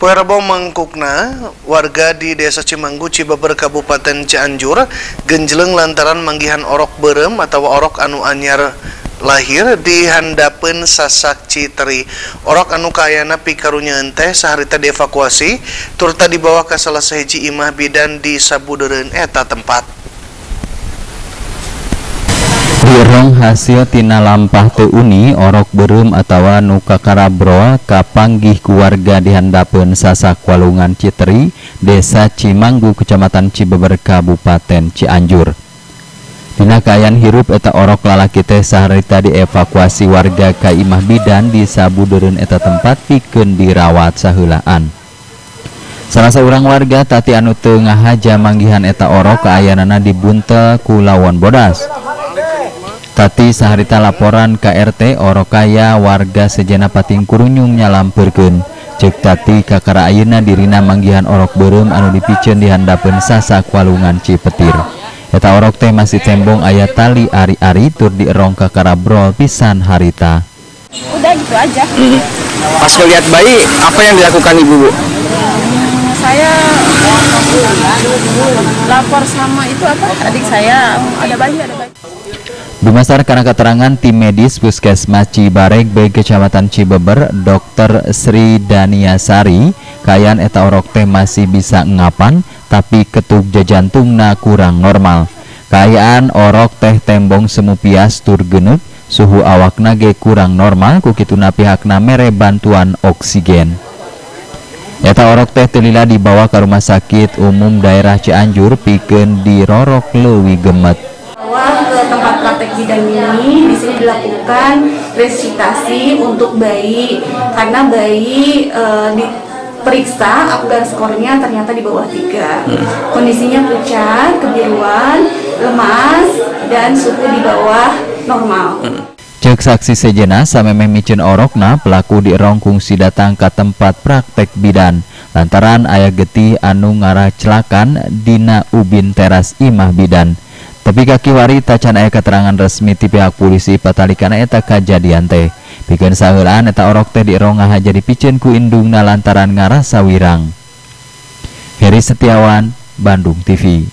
Puerbo Mangkukna warga di desa Cimanggu, Cibaber, Kabupaten Cianjur genjeleng lantaran manggihan orok berem atau orok anu anyar lahir di handapen sasak Citeri. Orok anu kayana pikarunya ente saharita dievakuasi turta dibawa ke salah seji imah bidan di Sabuderen eta tempat. Hirung hasil tina lampah teuni orok berum atau nukakarabro kapanggih keluarga dihandapeun sasak walungan Citeri, Desa Cimanggu, Kecamatan Cibeber, Kabupaten Cianjur. Dina kaayaan hirup eta orok lalaki teh saharita dievakuasi warga ka imah bidan di sabudeureun eta tempat pikeun dirawat saheulaan. Salah seorang warga tati anu teu ngahaja manggihan eta orok kaayana dibuntel ku lawan bodas. Tati saharita laporan KRT Orokaya warga sejana pating kurunyung nyalamperkeun cek tati kakara ayeuna dirina manggihan orok berem anu dipicen di handapeun sasak walungan Cipetir. Eta orok teh masih tembong ayat tali ari-ari tur dierong kakara brol pisan harita. Udah gitu aja. Pas melihat bayi apa yang dilakukan ibu bu? Saya lapor sama itu apa? Adik saya ada bayi ada bayi Karena keterangan tim medis Puskesmas Cibarek B Kecamatan Cibeber Dr. Sri Daniasari kayan eta orok teh masih bisa ngapan tapi ketuk jajantungna kurang normal kayaan orok teh tembong semu pias tur genuk suhu awak nage kurang normal kukituna pihakna mere bantuan oksigen Eta orok teh telila dibawa ke rumah sakit umum daerah Cianjur pikeun dirorok leuwih gemet praktek bidan ini di sini dilakukan resitasi untuk bayi. Karena bayi e, diperiksa agar skornya ternyata di bawah tiga. Kondisinya pucat kebiruan lemas dan suhu di bawah normal. Cek saksi sejena sameme micin orokna pelaku dirong kungsi datang ke tempat praktek bidan. Lantaran ayah getih anu ngarah celakan dina ubin teras imah bidan tapi kaki wari tacan aya keterangan resmi ti pihak polisi patalikana eta kajadian teh. Bikin sahulan eta orok teh dirong ngahaja dipicen ku indungna lantaran ngarasa wirang. Heri Setiawan Bandung TV